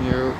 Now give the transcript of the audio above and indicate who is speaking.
Speaker 1: You.